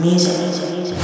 明显，明显，明显